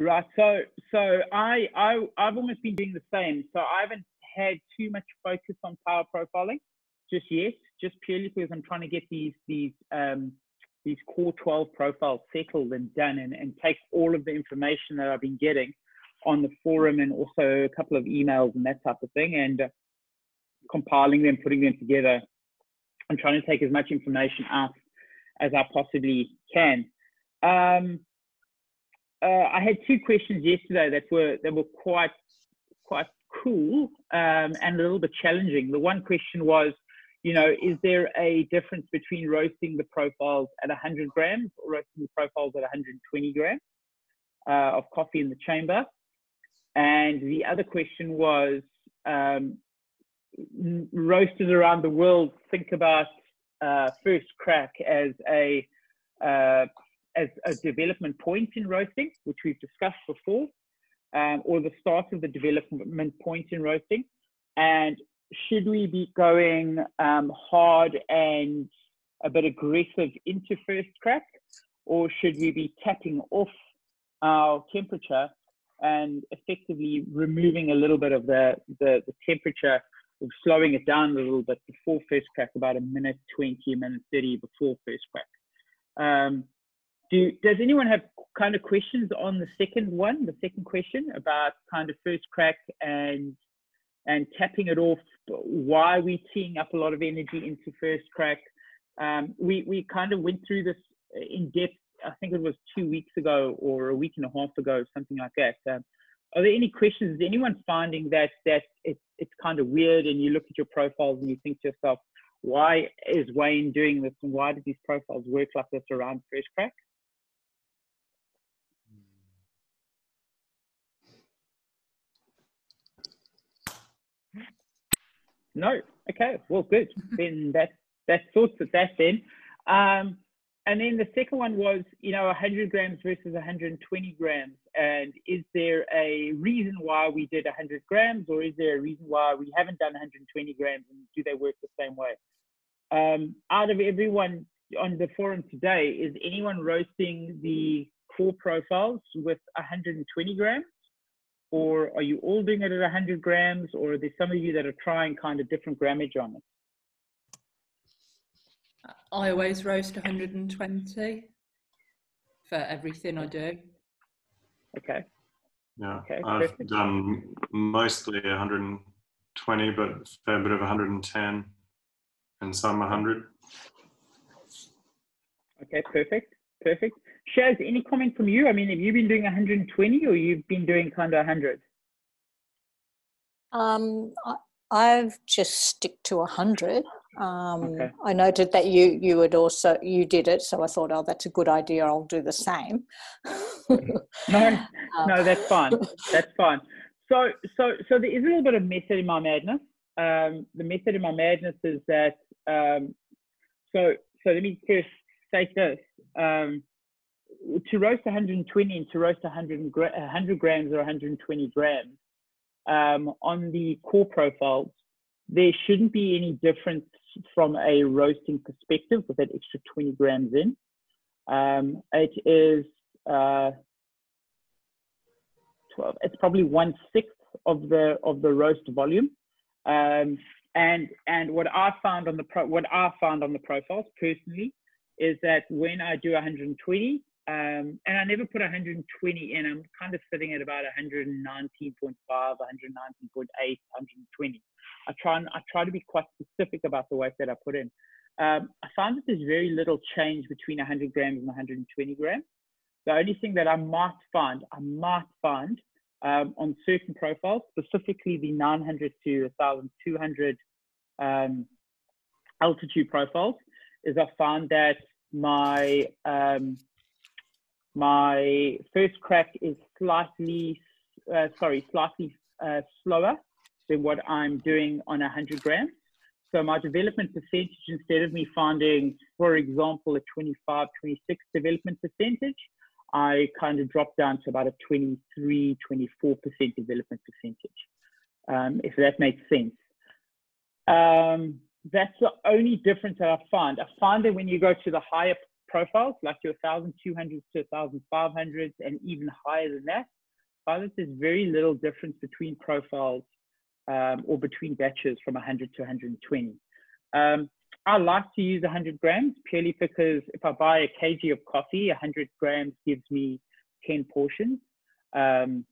Right. So so I I I've almost been doing the same. So I haven't had too much focus on power profiling just yet, just purely because I'm trying to get these these um, these core 12 profiles settled and done and, and take all of the information that I've been getting on the forum and also a couple of emails and that type of thing and uh, compiling them, putting them together. I'm trying to take as much information out as I possibly can. Um, uh, I had two questions yesterday that were that were quite quite cool um, and a little bit challenging. The one question was, you know, is there a difference between roasting the profiles at 100 grams or roasting the profiles at 120 grams uh, of coffee in the chamber? And the other question was, um, roasters around the world think about uh, first crack as a uh, as a development point in roasting, which we've discussed before, um, or the start of the development point in roasting, and should we be going um, hard and a bit aggressive into first crack, or should we be tapping off our temperature and effectively removing a little bit of the, the, the temperature, slowing it down a little bit before first crack, about a minute 20, a minute 30 before first crack. Um, do, does anyone have kind of questions on the second one, the second question about kind of first crack and and tapping it off, why are we're teeing up a lot of energy into first crack. Um, we, we kind of went through this in depth, I think it was two weeks ago or a week and a half ago, something like that. Um, are there any questions? Is anyone finding that that it, it's kind of weird and you look at your profiles and you think to yourself, why is Wayne doing this and why do these profiles work like this around first crack? No. Okay. Well, good. then that that sorts it that then. Um, and then the second one was, you know, 100 grams versus 120 grams. And is there a reason why we did 100 grams, or is there a reason why we haven't done 120 grams, and do they work the same way? Um, out of everyone on the forum today, is anyone roasting the core profiles with 120 grams? Or are you all doing it at 100 grams or are there some of you that are trying kind of different grammage on it? I always roast 120 for everything i do. Okay. Yeah okay, i've perfect. done mostly 120 but a fair bit of 110 and some 100 okay perfect perfect Shaz, any comment from you? I mean, have you been doing 120 or you've been doing kind of 100? Um, I've just stick to 100. Um, okay. I noted that you you would also you did it, so I thought, oh, that's a good idea. I'll do the same. no, no, that's fine. That's fine. So, so, so there is a little bit of method in my madness. Um, the method in my madness is that. Um, so, so let me first state this. Um, to roast 120 and to roast 100, 100 grams or 120 grams um, on the core profiles, there shouldn't be any difference from a roasting perspective with that extra 20 grams in. Um, it is uh, 12. It's probably one sixth of the of the roast volume. Um, and and what I found on the pro, what I found on the profiles personally is that when I do 120, um, and I never put 120 in. I'm kind of sitting at about 119.5, 119.8, 120. I try and I try to be quite specific about the weight that I put in. Um, I find that there's very little change between 100 grams and 120 grams. The only thing that I might find, I might find um, on certain profiles, specifically the 900 to 1,200 um, altitude profiles, is I find that my um, my first crack is slightly, uh, sorry, slightly uh, slower than what I'm doing on 100 grams. So my development percentage, instead of me finding, for example, a 25, 26 development percentage, I kind of drop down to about a 23, 24% development percentage, um, if that makes sense. Um, that's the only difference that I find. I find that when you go to the higher profiles, like your 1,200s to 1,500s and even higher than that, that there's very little difference between profiles um, or between batches from 100 to 120. Um, I like to use 100 grams purely because if I buy a kg of coffee, 100 grams gives me 10 portions. Um,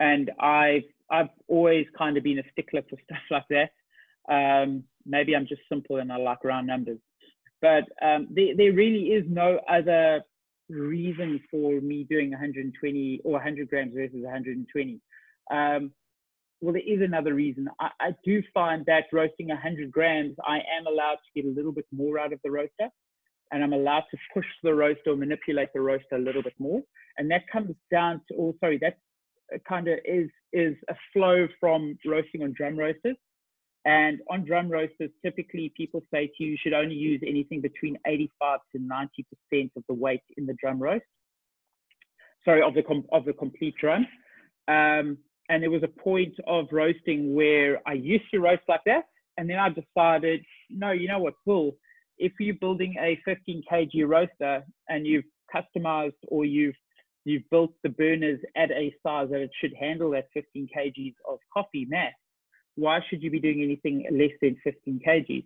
and I've, I've always kind of been a stickler for stuff like that. Um, maybe I'm just simple and I like round numbers. But um, there, there really is no other reason for me doing 120 or 100 grams versus 120. Um, well, there is another reason. I, I, do find that roasting 100 grams, I am allowed to get a little bit more out of the roaster, and I'm allowed to push the roaster or manipulate the roaster a little bit more. And that comes down to, oh, sorry, that kind of is is a flow from roasting on drum roasters. And on drum roasters, typically people say to you, you should only use anything between 85 to 90% of the weight in the drum roast. Sorry, of the, com- of the complete drum. Um, and there was a point of roasting where I used to roast like that. And then I decided, no, you know what, Bull, if you're building a 15 kg roaster and you've customized or you've you've built the burners at a size that it should handle that 15 kgs of coffee mass, why should you be doing anything less than 15 kgs?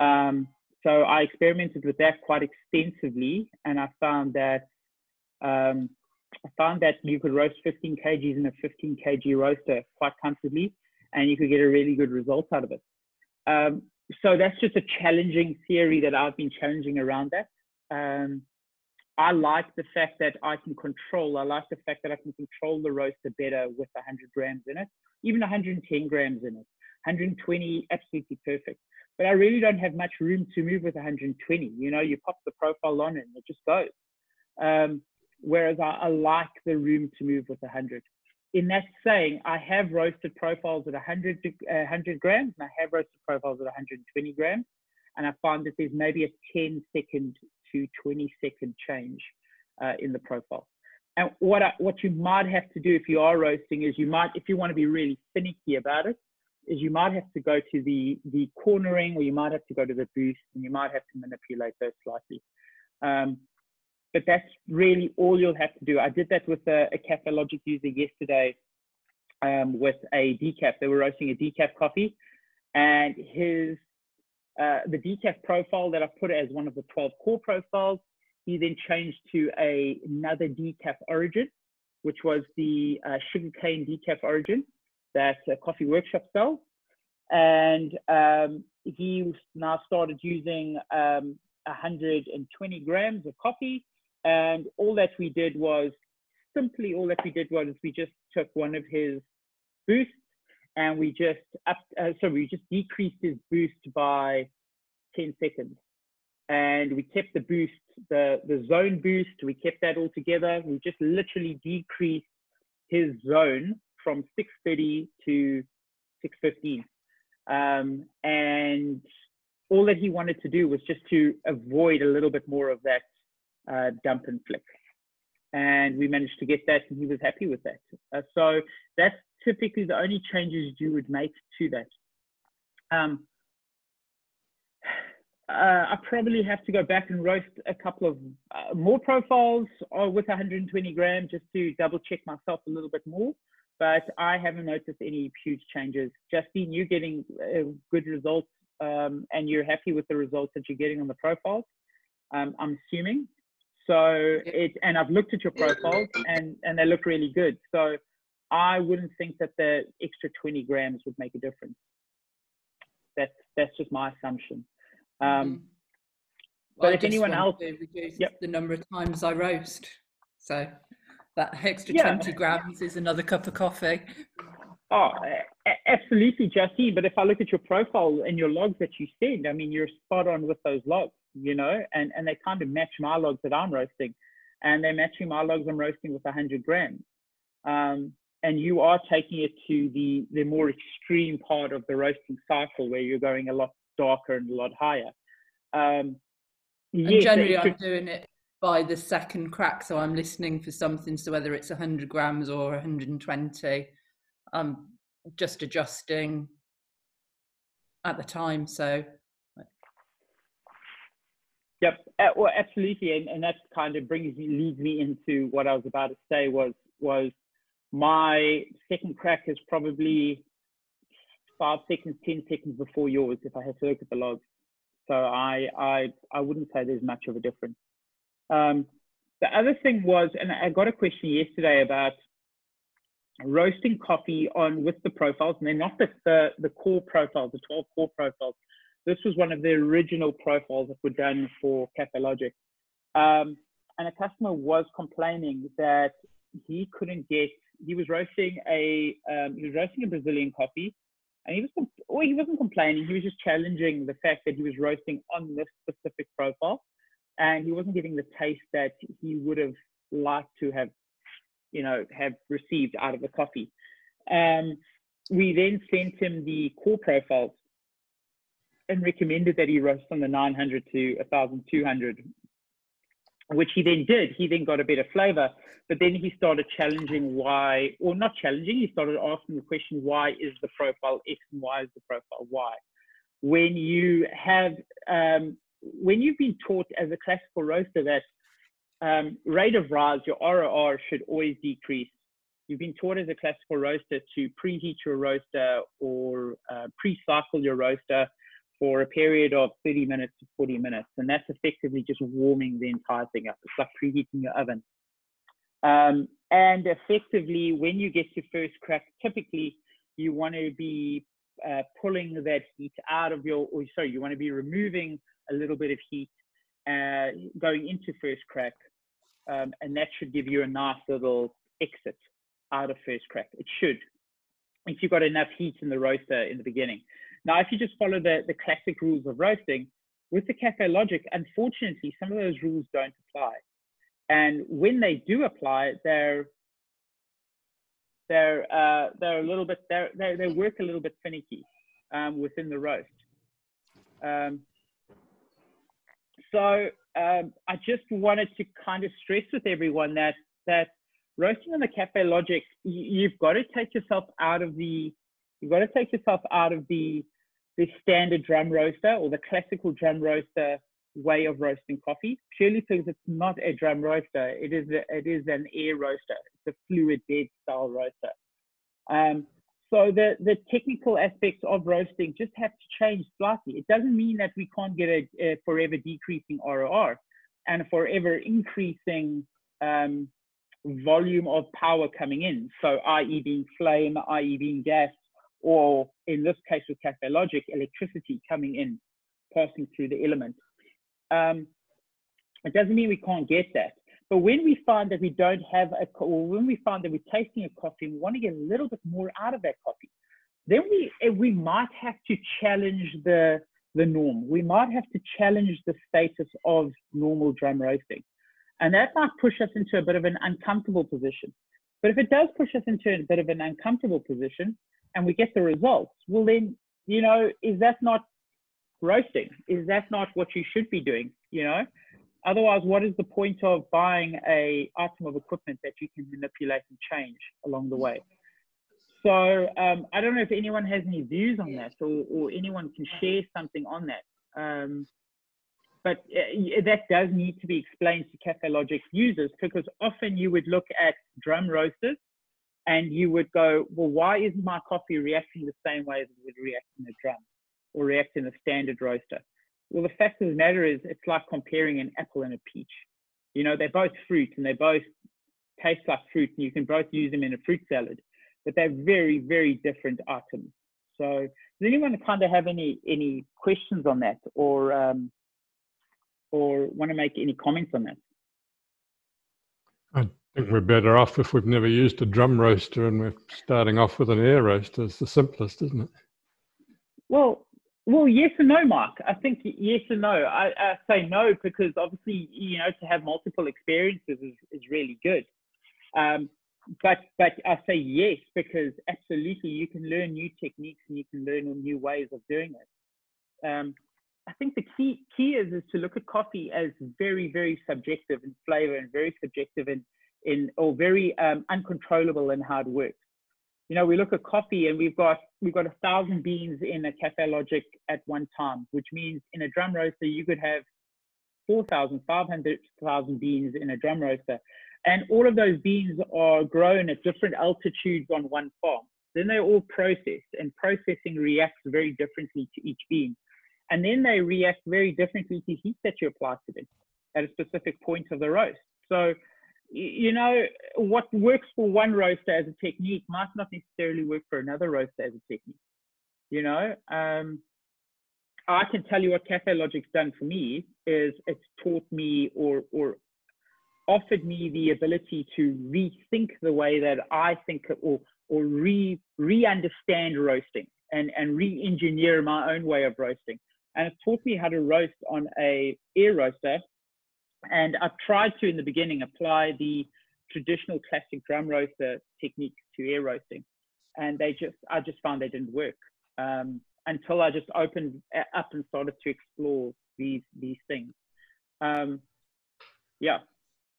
Um, so I experimented with that quite extensively, and I found that um, I found that you could roast 15 kgs in a 15 kg roaster quite comfortably, and you could get a really good result out of it. Um, so that's just a challenging theory that I've been challenging around that. Um, I like the fact that I can control. I like the fact that I can control the roaster better with 100 grams in it, even 110 grams in it. 120, absolutely perfect. But I really don't have much room to move with 120. You know, you pop the profile on and it just goes. Um, whereas I, I, like the room to move with 100. In that saying, I have roasted profiles at 100, uh, 100 grams and I have roasted profiles at 120 grams. And I find that there's maybe a 10 second to 20 second change uh, in the profile. And what, I, what you might have to do if you are roasting is you might, if you want to be really finicky about it, is you might have to go to the, the cornering or you might have to go to the boost and you might have to manipulate those slightly. Um, but that's really all you'll have to do. I did that with a, a Kaffelogic user yesterday um, with a decaf. They were roasting a decaf coffee, and his uh, the decaf profile that I put as one of the 12 core profiles. He then changed to a, another decaf origin, which was the uh, sugarcane decaf origin that uh, Coffee Workshop sells. And um, he now started using um, 120 grams of coffee and all that we did was simply all that we did was we just took one of his boosts and we just up, uh, we just decreased his boost by 10 seconds. And we kept the boost, the, the zone boost, we kept that all together. We just literally decreased his zone from 630 to 615. Um, and all that he wanted to do was just to avoid a little bit more of that uh, dump and flick. And we managed to get that, and he was happy with that. Uh, so that's typically the only changes you would make to that. Um, uh, I probably have to go back and roast a couple of uh, more profiles uh, with 120 grams just to double check myself a little bit more. But I haven't noticed any huge changes. Justine, you're getting uh, good results um, and you're happy with the results that you're getting on the profiles. Um, I'm assuming. So it, and I've looked at your profiles and, and they look really good. So I wouldn't think that the extra 20 grams would make a difference. That's, that's just my assumption. Um, mm-hmm. well, but if anyone else, reduce yep. the number of times I roast. So that extra yeah. 20 grams is another cup of coffee. Oh, absolutely, Jesse. But if I look at your profile and your logs that you send, I mean, you're spot on with those logs you know, and, and they kind of match my logs that I'm roasting. And they're matching my logs I'm roasting with 100 grams. Um, and you are taking it to the, the more extreme part of the roasting cycle where you're going a lot darker and a lot higher. Um, and yes, generally, I'm doing it by the second crack. So I'm listening for something. So whether it's 100 grams or 120, I'm just adjusting at the time. So Yep. Well, absolutely, and, and that kind of brings me leads me into what I was about to say was was my second crack is probably five seconds, ten seconds before yours if I had to look at the logs. So I I I wouldn't say there's much of a difference. Um, the other thing was, and I got a question yesterday about roasting coffee on with the profiles, and they're not the, the, the core profiles, the 12 core profiles. This was one of the original profiles that were done for Kaffelogic. Um, and a customer was complaining that he couldn't get, he was roasting a, um, he was roasting a Brazilian coffee, and he was, or he wasn't complaining, he was just challenging the fact that he was roasting on this specific profile, and he wasn't getting the taste that he would have liked to have you know, have received out of the coffee. Um, we then sent him the core profiles and recommended that he roast from the 900 to 1200, which he then did. He then got a better flavor, but then he started challenging why, or not challenging, he started asking the question, why is the profile X and why is the profile Y? When you have, um, when you've been taught as a classical roaster that um, rate of rise, your ROR should always decrease. You've been taught as a classical roaster to preheat your roaster or uh, pre-cycle your roaster for a period of 30 minutes to 40 minutes. And that's effectively just warming the entire thing up. It's like preheating your oven. Um, and effectively, when you get to first crack, typically you want to be uh, pulling that heat out of your, or sorry, you want to be removing a little bit of heat uh, going into first crack um, and that should give you a nice little exit out of first crack. It should, if you've got enough heat in the roaster in the beginning. Now, if you just follow the, the classic rules of roasting, with the Kaffelogic, unfortunately, some of those rules don't apply. And when they do apply, they're they're uh, they're a little bit they they work a little bit finicky um, within the roast. Um, so um, I just wanted to kind of stress with everyone that that roasting on the Kaffelogic, you, you've got to take yourself out of the you've got to take yourself out of the the standard drum roaster or the classical drum roaster way of roasting coffee purely because it's not a drum roaster. It is a, it is an air roaster. It's a fluid bed style roaster. Um, so the, the technical aspects of roasting just have to change slightly. It doesn't mean that we can't get a, a forever decreasing ROR and forever increasing um, volume of power coming in. So i.e. being flame, i.e. being gas, or in this case with Kaffelogic, electricity coming in, passing through the element. Um, it doesn't mean we can't get that. But when we find that we don't have a, or when we find that we're tasting a coffee and we want to get a little bit more out of that coffee, then we eh, we might have to challenge the the norm. We might have to challenge the status of normal drum roasting, and that might push us into a bit of an uncomfortable position. But if it does push us into a bit of an uncomfortable position, and we get the results, well then you know is that not roasting? Is that not what you should be doing? You know, Otherwise, what is the point of buying a item of equipment that you can manipulate and change along the way? So um, I don't know if anyone has any views on that or, or anyone can share something on that. Um, but uh, that does need to be explained to Kaffelogic users because often you would look at drum roasters and you would go, well, why isn't my coffee reacting the same way as it would react in a drum or react in a standard roaster? Well, the fact of the matter is, it's like comparing an apple and a peach. You know, they're both fruit and they both taste like fruit, and you can both use them in a fruit salad, but they're very, very different items. So, does anyone kind of have any any questions on that, or um, or want to make any comments on that? I think we're better off if we've never used a drum roaster and we're starting off with an air roaster. It's the simplest, isn't it? Well, well, yes and no, Mark. I think yes and no. I, I, say no because obviously, you know, to have multiple experiences is, is really good. Um, but but I say yes because absolutely you can learn new techniques and you can learn new ways of doing it. Um, I think the key key is is to look at coffee as very very subjective in flavor and very subjective in in or very um, uncontrollable in how it works you know, we look at coffee and we've got we've got a thousand beans in a Kaffelogic at one time, which means in a drum roaster you could have 4,000, 500,000 beans in a drum roaster. And all of those beans are grown at different altitudes on one farm. Then they're all processed, and processing reacts very differently to each bean. And then they react very differently to heat that you apply to them at a specific point of the roast. So, you know, what works for one roaster as a technique might not necessarily work for another roaster as a technique. You know, um, I can tell you what Kaffelogic's done for me is it's taught me or or offered me the ability to rethink the way that I think or or re re-understand roasting and and re-engineer my own way of roasting. And it's taught me how to roast on a air roaster. And I've tried to in the beginning apply the traditional classic drum roaster technique to air roasting, and they just I just found they didn't work. Um, until I just opened up and started to explore these these things. Um, yeah.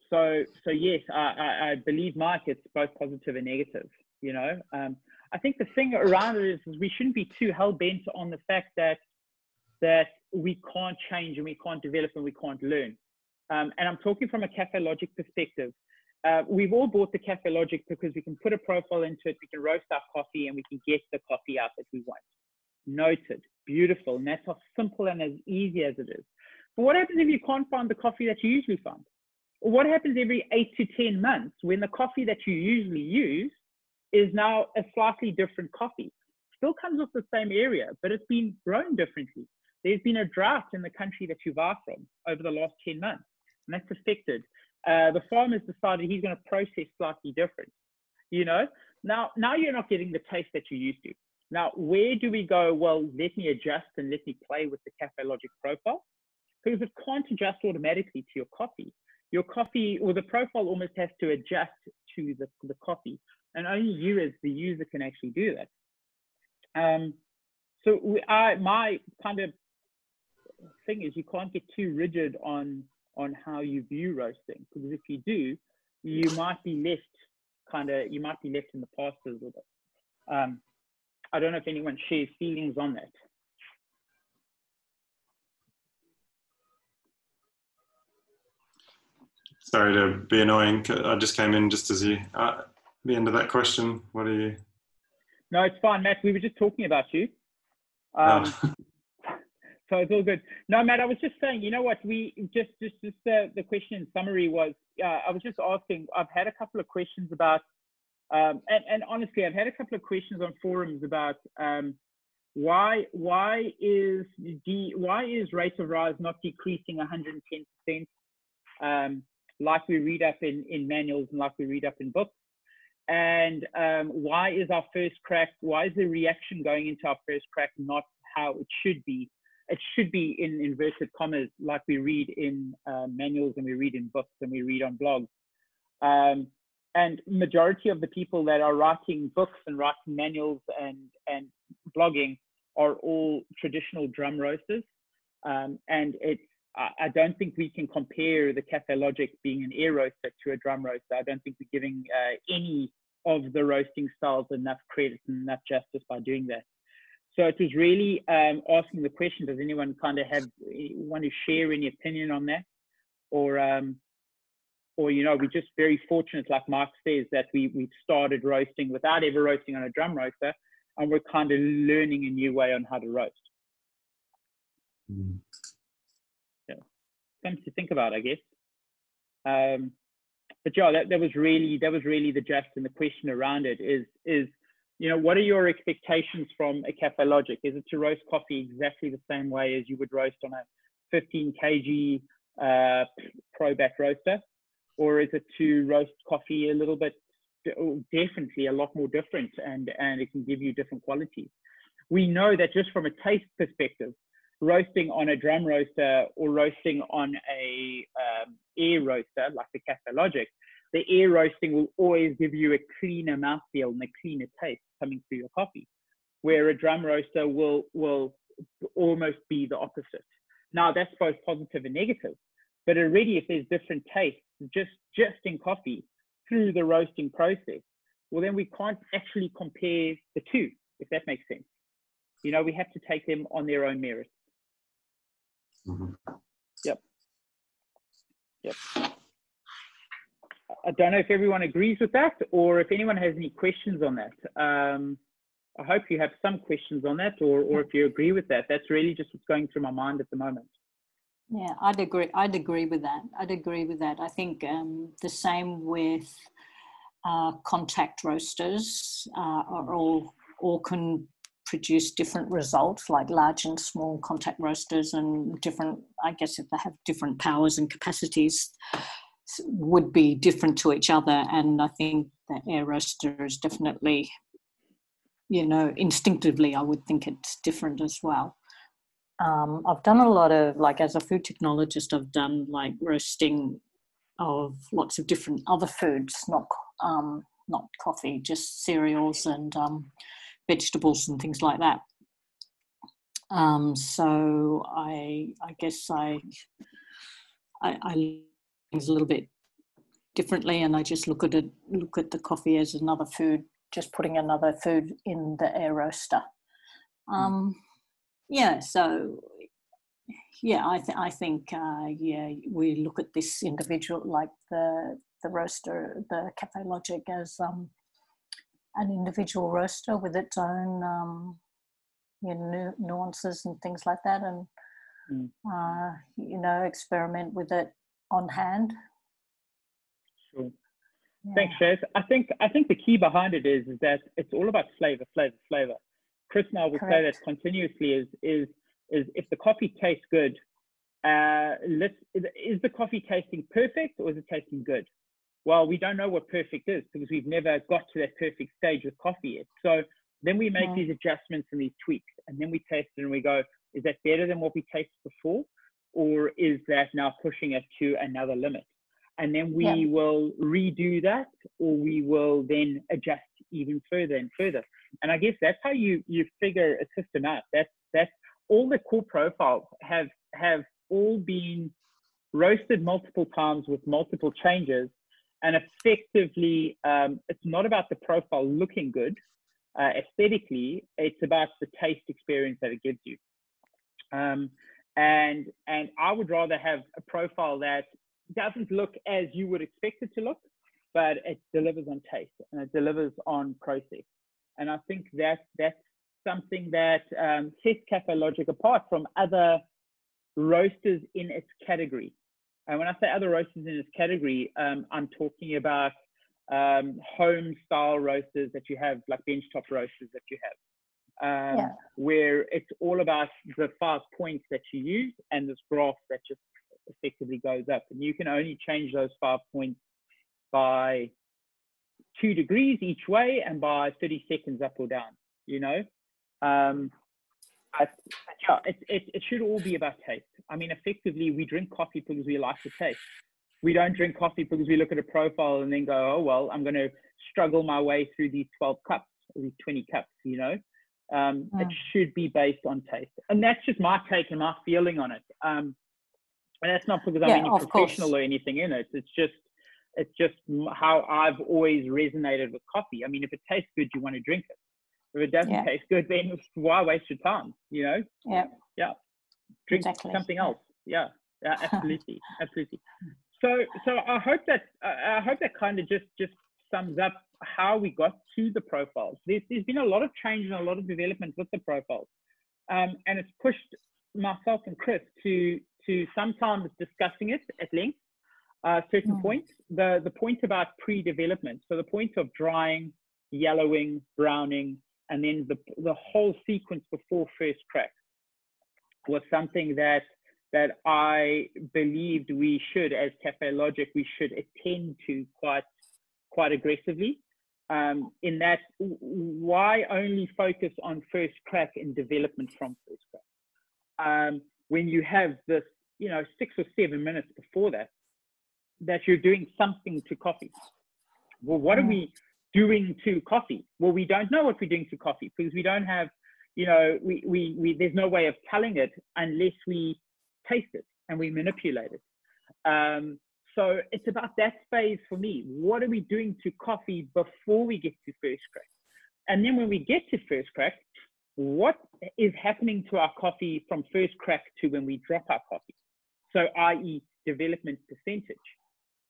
So so yes, I, I, I, believe Mike. It's both positive and negative. You know, um, I think the thing around it is, is we shouldn't be too hell bent on the fact that that we can't change and we can't develop and we can't learn. Um, and I'm talking from a Kaffelogic perspective. Uh, we've all bought the Kaffelogic because we can put a profile into it, we can roast our coffee, and we can get the coffee out that we want noted, beautiful, and that's as simple and as easy as it is. But what happens if you can't find the coffee that you usually find? Or what happens every eight to 10 months when the coffee that you usually use is now a slightly different coffee? Still comes off the same area, but it's been grown differently. There's been a drought in the country that you buy from over the last 10 months, and that's affected. Uh, the farmer's decided he's going to process slightly different. You know, now now you're not getting the taste that you used to. Now, where do we go? Well, let me adjust and let me play with the Kaffelogic profile because it can't adjust automatically to your coffee. Your coffee or the profile almost has to adjust to the, the coffee, and only you as the user can actually do that. Um, so we, I, my kind of thing is you can't get too rigid on on how you view roasting because if you do, you might be left kind of you might be left in the past a little bit. Um, I don't know if anyone shares feelings on that. Sorry to be annoying. I just came in just as you uh, the end of that question. What are you? No, it's fine, Matt. We were just talking about you. Um, oh. so it's all good. No, Matt, I was just saying. You know what? We just just just the the question in summary was. Uh, I was just asking. I've had a couple of questions about um, and, and, honestly, I've had a couple of questions on forums about um, why why is the why is rate of rise not decreasing 110 percent, um, like we read up in in manuals and like we read up in books, and um, why is our first crack why is the reaction going into our first crack not how it should be? It should be in inverted commas, like we read in uh, manuals and we read in books and we read on blogs. Um, and majority of the people that are writing books and writing manuals and and blogging are all traditional drum roasters. Um, and it's I, don't think we can compare the Kaffelogic being an air roaster to a drum roaster. I don't think we're giving uh, any of the roasting styles enough credit and enough justice by doing that so it was really um, asking the question does anyone kind of have want to share any opinion on that? Or um, or you know we're just very fortunate like mark says that we we've started roasting without ever roasting on a drum roaster and we're kind of learning a new way on how to roast. Mm. yeah. Something to think about i guess. Um, but yeah that, that was really that was really the gist and the question around it is is you know what are your expectations from a Kaffelogic? Is it to roast coffee exactly the same way as you would roast on a 15 kg uh, Probat roaster? Or is it to roast coffee a little bit oh, definitely a lot more different and and it can give you different qualities? We know that just from a taste perspective roasting on a drum roaster or roasting on a um, air roaster like the Kaffelogic the air roasting will always give you a cleaner mouthfeel and a cleaner taste coming through your coffee where a drum roaster will will almost be the opposite now that's both positive and negative but already if there's different tastes just just in coffee through the roasting process, well then we can't actually compare the two, if that makes sense. You know, we have to take them on their own merit. Mm-hmm. Yep. Yep. I don't know if everyone agrees with that or if anyone has any questions on that. Um, I hope you have some questions on that or, or if you agree with that. That's really just what's going through my mind at the moment. Yeah, I'd agree. I'd agree with that. I'd agree with that. I think um, the same with uh, contact roasters uh, are all all can produce different results, like large and small contact roasters, and different. I guess if they have different powers and capacities, would be different to each other. And I think the air roaster is definitely, you know, instinctively, I would think it's different as well. Um, I've done a lot of, like, as a food technologist, I've done like roasting of lots of different other foods, not um, not coffee, just cereals and um, vegetables and things like that. Um, so I, I guess I, I, I things a little bit differently, and I just look at it, look at the coffee as another food, just putting another food in the air roaster. Hmm. Um, yeah, so yeah, I, th- I think uh, yeah, we look at this individual like the the roaster, the Kaffelogic as um, an individual roaster with its own um, you know, nuances and things like that, and mm. uh, you know, experiment with it on hand. Sure. Yeah. Thanks, Shaz. I think I think the key behind it is, is that it's all about flavor, flavor, flavor. Chris and I would Correct. say that continuously is is is if the coffee tastes good, uh, let's is the coffee tasting perfect or is it tasting good? Well, we don't know what perfect is because we've never got to that perfect stage with coffee yet. So then we make yeah. these adjustments and these tweaks, and then we taste it and we go, is that better than what we tasted before? Or is that now pushing it to another limit? And then we yeah. will redo that, or we will then adjust even further and further. And I guess that's how you you figure a system out. That's that's all the core profiles have have all been roasted multiple times with multiple changes, and effectively, um, it's not about the profile looking good uh, aesthetically. It's about the taste experience that it gives you. Um, and and I would rather have a profile that doesn't look as you would expect it to look, but it delivers on taste and it delivers on process. And I think that that's something that um, sets Kaffelogic apart from other roasters in its category. And when I say other roasters in its category, um, I'm talking about um, home style roasters that you have, like benchtop roasters that you have um, yeah. where it's all about the five points that you use and this graph that just effectively goes up. And you can only change those five points by two degrees each way and by 30 seconds up or down, you know? Um, but, yeah, it, it, it should all be about taste. I mean, effectively, we drink coffee because we like the taste. We don't drink coffee because we look at a profile and then go, oh, well, I'm going to struggle my way through these 12 cups, or these 20 cups, you know? Um, It should be based on taste, and that's just my take and my feeling on it. Um, and that's not because I'm yeah, any professional course. or anything in it. It's just it's just how I've always resonated with coffee. I mean, if it tastes good, you want to drink it. If it doesn't yeah. taste good, then why waste your time? You know? Yeah. Yeah. Drink exactly. something else. Yeah. Yeah. Absolutely. absolutely. So, so I hope that I hope that kind of just just sums up how we got to the profiles. There's, there's been a lot of change and a lot of development with the profiles. Um, and it's pushed myself and Chris to, to sometimes discussing it at length, uh, certain mm. points. The, the point about pre-development, so the point of drying, yellowing, browning, and then the, the whole sequence before first crack was something that that I believed we should, as Kaffelogic, we should attend to quite quite aggressively. Um, in that why only focus on first crack and development from first crack? Um, when you have this you know six or seven minutes before that that you're doing something to coffee. Well what are we mm. doing to coffee? Well we don't know what we're doing to coffee because we don't have you know we, we, we there's no way of telling it unless we taste it and we manipulate it. Um, so it's about that phase for me. What are we doing to coffee before we get to first crack? And then when we get to first crack, what is happening to our coffee from first crack to when we drop our coffee? So, i.e., development percentage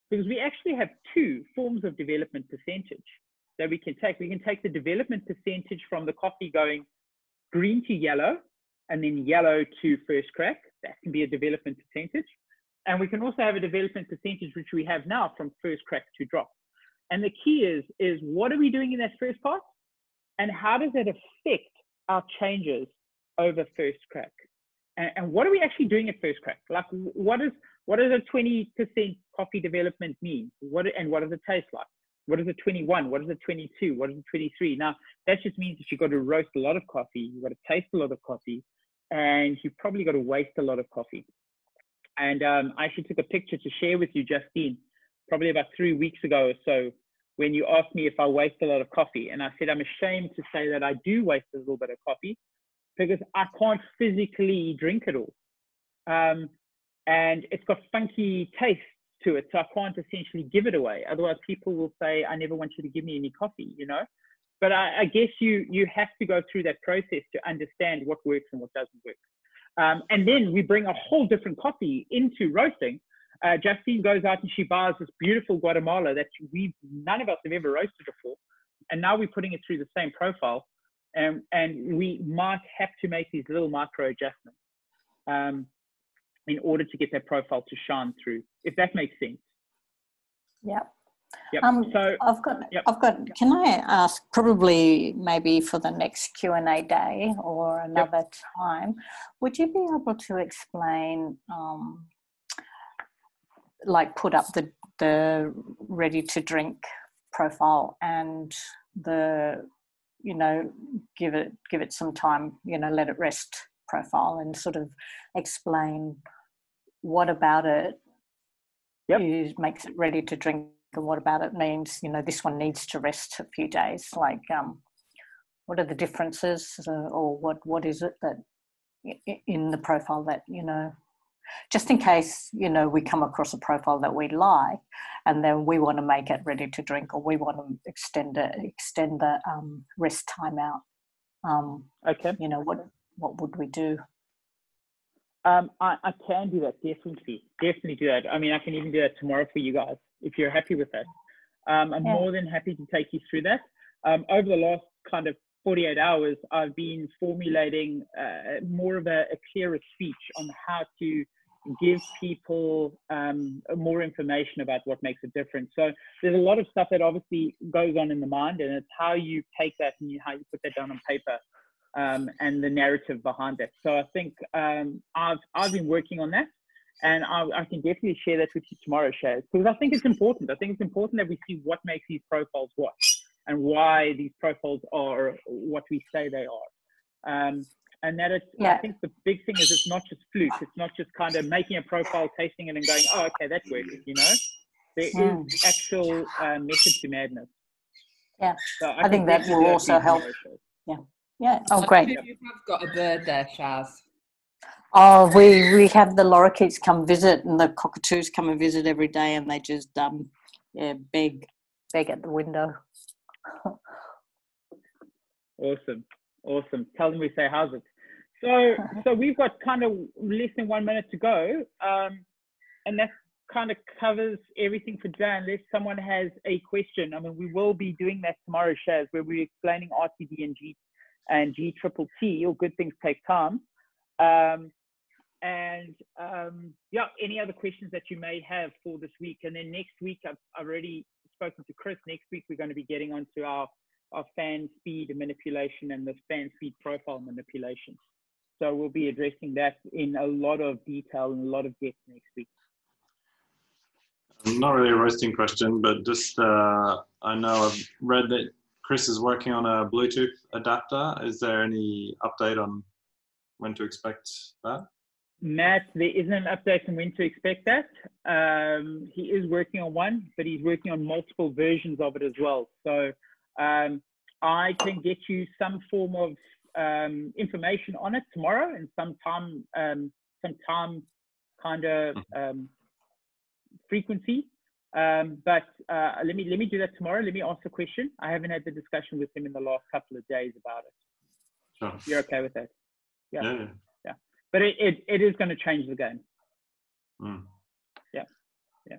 because we actually have two forms of development percentage that we can take. We can take the development percentage from the coffee going green to yellow and then yellow to first crack. That can be a development percentage. And we can also have a development percentage, which we have now from first crack to drop. And the key is, is what are we doing in that first part? And how does that affect our changes over first crack? And, and what are we actually doing at first crack? Like what is what does a 20% coffee development mean? What and what does it taste like? What is a 21? What is a 22? What is a 23? Now that just means that you've got to roast a lot of coffee, you've got to taste a lot of coffee, and you've probably got to waste a lot of coffee. And um, I actually took a picture to share with you, Justine, probably about three weeks ago or so, when you asked me if I waste a lot of coffee. And I said, I'm ashamed to say that I do waste a little bit of coffee because I can't physically drink it all. Um, and it's got funky taste to it. So I can't essentially give it away. Otherwise, people will say, I never want you to give me any coffee, you know? But I, I guess you, you have to go through that process to understand what works and what doesn't work. Um, and then we bring a whole different coffee into roasting. Uh, Justine goes out and she buys this beautiful Guatemala that we none of us have ever roasted before, and now we're putting it through the same profile, and and we might have to make these little micro adjustments um, in order to get that profile to shine through, if that makes sense. Yeah. Yep. Um, so I've got, yep. I've got. Can I ask, probably maybe for the next Q and A day or another yep. time, would you be able to explain, um, like, put up the the ready to drink profile and the, you know, give it give it some time, you know, let it rest profile and sort of explain what about it yep. makes it ready to drink and what about it means you know this one needs to rest a few days? Like um, what are the differences uh, or what what is it that in the profile that you know just in case you know we come across a profile that we like and then we want to make it ready to drink or we want to extend it extend the um, rest time out um, okay. you know what what would we do? Um, I, I can do that. Definitely. Definitely do that. I mean i can even do that tomorrow for you guys if you're happy with that. Um, I'm yeah. more than happy to take you through that. Um, over the last kind of 48 hours, I've been formulating uh, more of a, a, clearer speech on how to give people um, more information about what makes a difference. So there's a lot of stuff that obviously goes on in the mind, and it's how you take that and how you put that down on paper. Um, and the narrative behind that. So I think um, I've I've been working on that, and I, I, can definitely share that with you tomorrow, Shaz, because I think it's important. I think it's important that we see what makes these profiles what and why these profiles are what we say they are. Um, and that it's, yeah. I think the big thing is it's not just fluke. It's not just kind of making a profile, tasting it, and going, oh, okay, that works, you know? There mm. is actual uh, method to madness. Yeah, so I, I, think, think that will also help. Yeah, yeah. Oh, great. You have got a bird there, Shaz. Oh, we we have the lorikeets come visit, and the cockatoos come and visit every day, and they just um yeah beg beg at the window. awesome, awesome. Tell them we say how's it. So so we've got kind of less than one minute to go, um, and that kind of covers everything for today. Unless someone has a question, I mean, we will be doing that tomorrow, Shaz, where we're explaining RTD and G and G triple T. Or good things take time. Um, and um, yeah, any other questions that you may have for this week. And then next week, I've, already spoken to Chris. Next week, we're going to be getting onto our, our fan speed manipulation and the fan speed profile manipulation. So we'll be addressing that in a lot of detail and a lot of depth next week. Not really a roasting question, but just uh, I know I've read that Chris is working on a Bluetooth adapter. Is there any update on when to expect that? Matt, there isn't an update on when to expect that. Um, he is working on one, but he's working on multiple versions of it as well. So um, I can get you some form of um, information on it tomorrow and some time, um, some time kind of um, frequency. Um, but uh, let me let me do that tomorrow. Let me ask a question. I haven't had the discussion with him in the last couple of days about it. Sure. You're okay with that? yeah. yeah but it, it, it is going to change the game. Mm. Yeah. Yeah.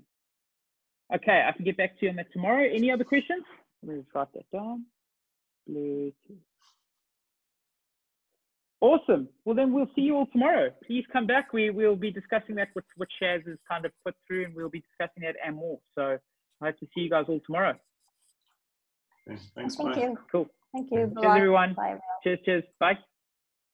Okay, I can get back to you on that tomorrow. Any other questions? Let me just write that down. Bluetooth. Awesome. Well, then we'll see you all tomorrow. Please come back. We will be discussing that, what, what Shaz has kind of put through, and we'll be discussing that and more. So I hope to see you guys all tomorrow. Okay, thanks. Thank bye. you. Cool. Thank you. Cheers, Bye. everyone. Bye. Cheers, cheers. Bye.